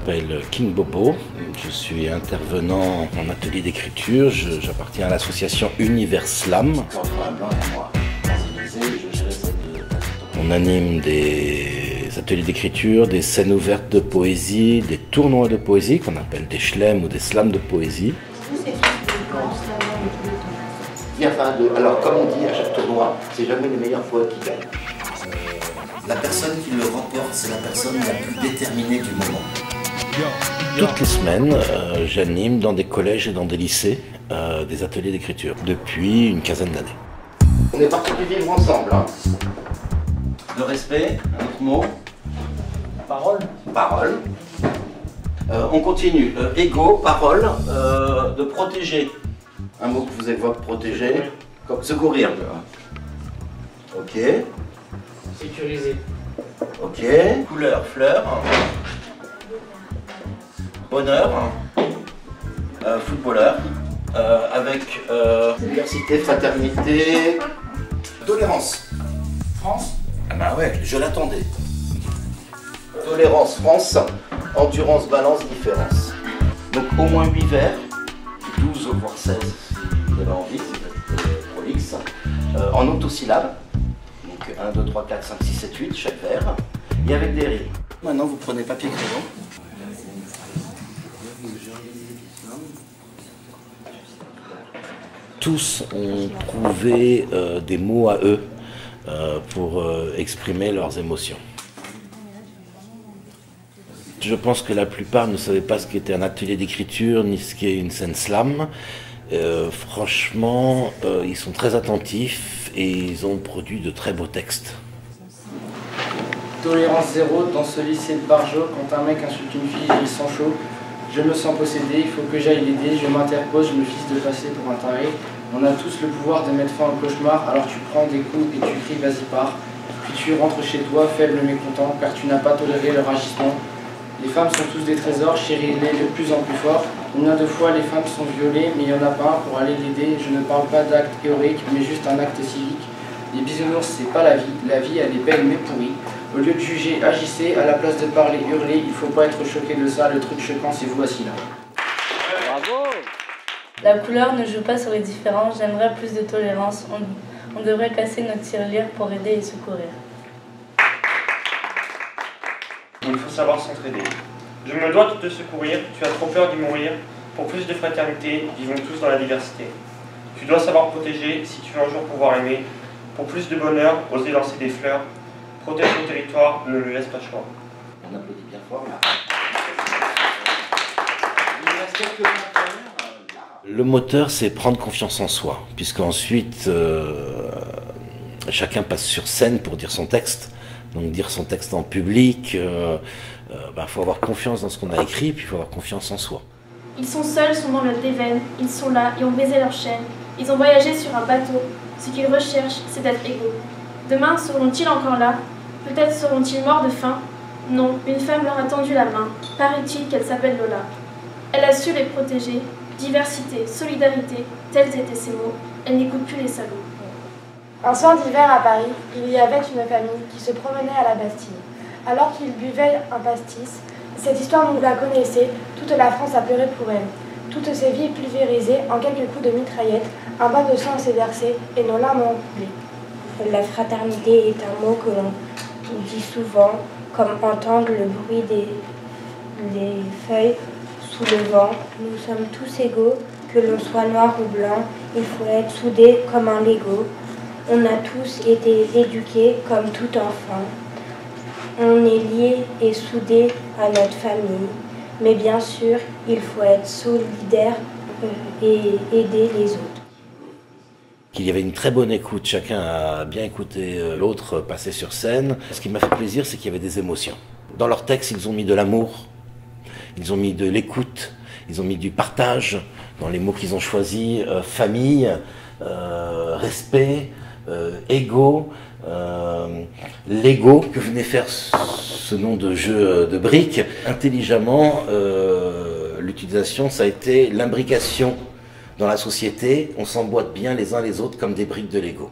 m'appelle King Bobo, je suis intervenant en atelier d'écriture, j'appartiens à l'association Univers Slam. On anime des ateliers d'écriture, des scènes ouvertes de poésie, des tournois de poésie qu'on appelle des chlems ou des slams de poésie. Alors, comme on dit à chaque tournoi, c'est jamais les meilleurs poètes qui gagnent. La personne qui le remporte, c'est la personne la plus déterminée du moment. Toutes les semaines, euh, j'anime dans des collèges et dans des lycées euh, des ateliers d'écriture depuis une quinzaine d'années. On est parti du vivre ensemble. Hein. De respect, un autre mot. Parole. Parole. Euh, on continue. Ego, parole, de protéger. Un mot que vous évoque protéger. Comme secourir. Ok. Sécuriser. Ok. Couleur, fleur. Bonheur. Euh, footballeur. Euh, avec euh, diversité, fraternité, tolérance. France Ah bah ouais, je l'attendais. Tolérance, France. Endurance, balance, différence. Donc au moins 8 vers, 12 voire 16 si vous avez envie, prolixe. en autosyllabe. 1, 2, 3, 4, 5, 6, 7, 8, chaque verre, et avec des rimes. Maintenant, vous prenez papier crayon. Tous ont trouvé euh, des mots à eux euh, pour euh, exprimer leurs émotions. Je pense que la plupart ne savaient pas ce qu'était un atelier d'écriture ni ce qu'est une scène slam. franchement, ils sont très attentifs et ils ont produit de très beaux textes. Tolérance zéro dans ce lycée de Barjo, quand un mec insulte une fille, il sent chaud. Je me sens possédé, il faut que j'aille l'aider, je m'interpose, je me fiche de passer pour un taré. On a tous le pouvoir de mettre fin au cauchemar, alors tu prends des coups et tu cries vas-y pars. Puis tu rentres chez toi, faible mécontent, car tu n'as pas toléré leur agissement. Les femmes sont tous des trésors, chéris-les de plus en plus fort. Combien de fois les femmes sont violées, mais il n'y en a pas un pour aller l'aider. Je ne parle pas d'acte héroïque, mais juste un acte civique. Les bisounours, c'est pas la vie. La vie, elle est belle mais pourrie. Au lieu de juger, agissez. À la place de parler, hurler. Il faut pas être choqué de ça. Le truc choquant, c'est vous assis là. Bravo La couleur ne joue pas sur les différences. J'aimerais plus de tolérance. On, on devrait casser notre tirelire pour aider et secourir. Il faut savoir s'entraider. Je me dois de te secourir, tu as trop peur d'y mourir. Pour plus de fraternité, vivons tous dans la diversité. Tu dois savoir protéger si tu veux un jour pouvoir aimer. Pour plus de bonheur, oser lancer des fleurs. Protège ton territoire, ne le laisse pas choix. On applaudit bien fort Le moteur, c'est prendre confiance en soi, puisqu'ensuite, euh, chacun passe sur scène pour dire son texte. Donc dire son texte en public, il euh, euh, bah, faut avoir confiance dans ce qu'on a écrit, puis il faut avoir confiance en soi. Ils sont seuls, sont dans le déveine, ils sont là et ont baisé leur chaîne. Ils ont voyagé sur un bateau. Ce qu'ils recherchent, c'est d'être égaux. Demain, seront-ils encore là? Peut-être seront-ils morts de faim? Non, une femme leur a tendu la main. Paraît-il qu'elle s'appelle Lola. Elle a su les protéger. Diversité, solidarité, tels étaient ses mots. Elle n'écoute plus les salauds. Un soir d'hiver à Paris, il y avait une famille qui se promenait à la Bastille. Alors qu'ils buvaient un pastis, cette histoire vous la connaissez, toute la France a pleuré pour elle. Toutes ses vies pulvérisées en quelques coups de mitraillette, un bain de sang s'est versé et nos larmes ont coulé. La fraternité est un mot que l'on dit souvent, comme entendre le bruit des, feuilles sous le vent. Nous sommes tous égaux, que l'on soit noir ou blanc, il faut être soudé comme un Lego. On a tous été éduqués comme tout enfant. On est liés et soudés à notre famille. Mais bien sûr, il faut être solidaire euh, et aider les autres. Qu'il y avait une très bonne écoute, chacun a bien écouté euh, l'autre passer sur scène. Ce qui m'a fait plaisir, c'est qu'il y avait des émotions. Dans leur texte, ils ont mis de l'amour, ils ont mis de l'écoute, ils ont mis du partage dans les mots qu'ils ont choisis, euh, famille, respect, euh, Ego, euh, Lego, que venait faire ce nom de jeu de briques. Intelligemment, euh, l'utilisation, ça a été l'imbrication dans la société. On s'emboîte bien les uns les autres comme des briques de Lego.